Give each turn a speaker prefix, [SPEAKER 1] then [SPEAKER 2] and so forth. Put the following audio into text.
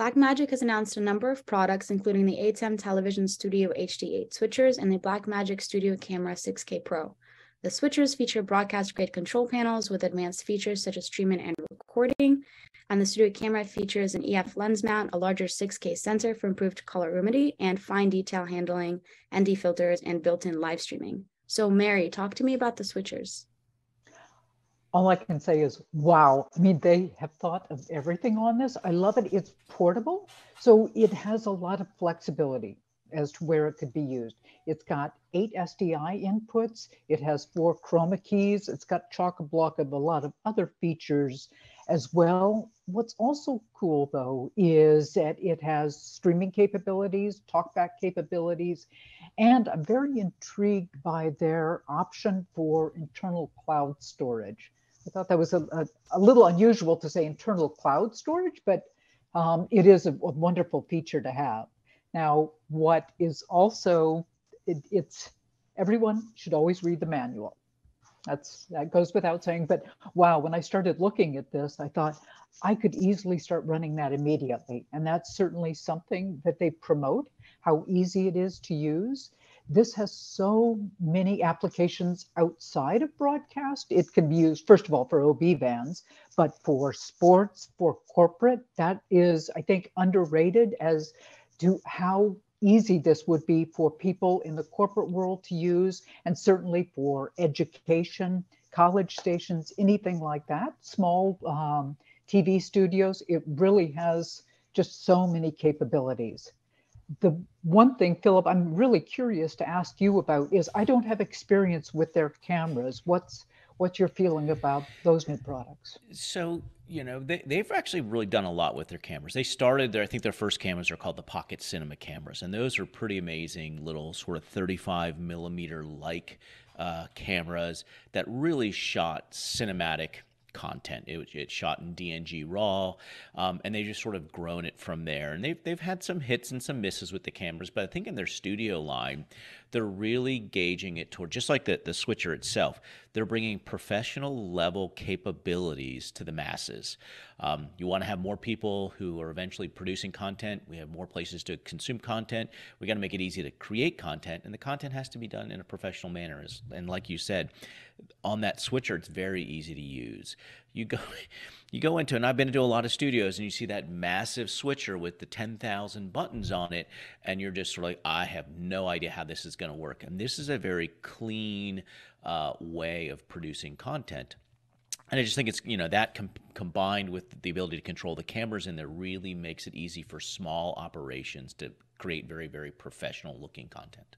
[SPEAKER 1] Blackmagic has announced a number of products, including the ATEM Television Studio HD8 switchers and the Blackmagic Studio Camera 6K Pro. The switchers feature broadcast grade control panels with advanced features such as streaming and recording, and the studio camera features an EF lens mount, a larger 6K sensor for improved colorimetry, and fine detail handling, ND filters, and built-in live streaming. So Mary, talk to me about the switchers.
[SPEAKER 2] All I can say is, wow. I mean, they have thought of everything on this. I love it. It's portable, so it has a lot of flexibility as to where it could be used. It's got eight SDI inputs. It has four chroma keys. It's got chock-a-block of a lot of other features as well. What's also cool though is that it has streaming capabilities, talkback capabilities, and I'm very intrigued by their option for internal cloud storage. I thought that was a, a, a little unusual to say internal cloud storage, but um, it is a, a wonderful feature to have. Now, what is also, it, it's everyone should always read the manual. That's that goes without saying. But wow, when I started looking at this, I thought I could easily start running that immediately. And that's certainly something that they promote, how easy it is to use. This has so many applications outside of broadcast. It can be used, first of all, for OB vans, but for sports, for corporate, that is, I think, underrated as to how easy this would be for people in the corporate world to use, and certainly for education, college stations, anything like that, small um, TV studios. It really has just so many capabilities. The one thing, Philip, I'm really curious to ask you about is I don't have experience with their cameras. What's what's your feeling about those new products?
[SPEAKER 3] So you know they, they've actually really done a lot with their cameras they started their i think their first cameras are called the pocket cinema cameras and those are pretty amazing little sort of 35 millimeter like uh, cameras that really shot cinematic content. It, it shot in DNG RAW, um, and they just sort of grown it from there. And they've, they've had some hits and some misses with the cameras, but I think in their studio line, they're really gauging it toward just like the, the switcher itself. They're bringing professional level capabilities to the masses. Um, you want to have more people who are eventually producing content. We have more places to consume content. We got to make it easy to create content, and the content has to be done in a professional manner. And like you said, on that switcher, it's very easy to use. You go, you go into, and I've been into a lot of studios, and you see that massive switcher with the 10,000 buttons on it, and you're just sort of like, I have no idea how this is going to work. And this is a very clean uh, way of producing content. And I just think it's, you know, that com- combined with the ability to control the cameras in there really makes it easy for small operations to create very, very professional looking content.